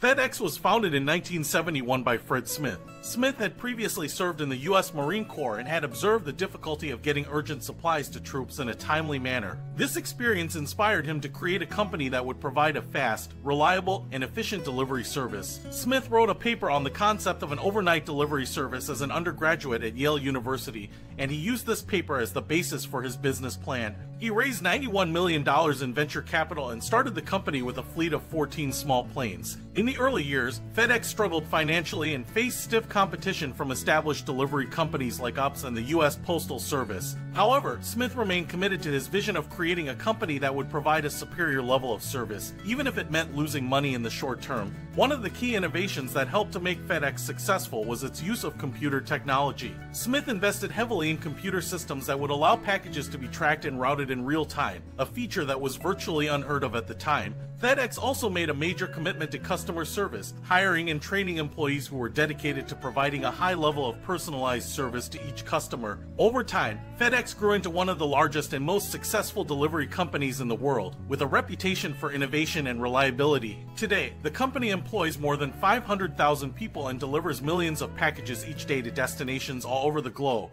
FedEx was founded in 1971 by Fred Smith. Smith had previously served in the U.S. Marine Corps and had observed the difficulty of getting urgent supplies to troops in a timely manner. This experience inspired him to create a company that would provide a fast, reliable, and efficient delivery service. Smith wrote a paper on the concept of an overnight delivery service as an undergraduate at Yale University, and he used this paper as the basis for his business plan. He raised $91 million in venture capital and started the company with a fleet of 14 small planes. In the early years, FedEx struggled financially and faced stiff competition from established delivery companies like UPS and the U.S. Postal Service. However, Smith remained committed to his vision of creating a company that would provide a superior level of service, even if it meant losing money in the short term. One of the key innovations that helped to make FedEx successful was its use of computer technology. Smith invested heavily in computer systems that would allow packages to be tracked and routed in real time, a feature that was virtually unheard of at the time. FedEx also made a major commitment to customer service, hiring and training employees who were dedicated to providing a high level of personalized service to each customer. Over time, FedEx grew into one of the largest and most successful delivery companies in the world, with a reputation for innovation and reliability. Today, the company employs more than 500,000 people and delivers millions of packages each day to destinations all over the globe,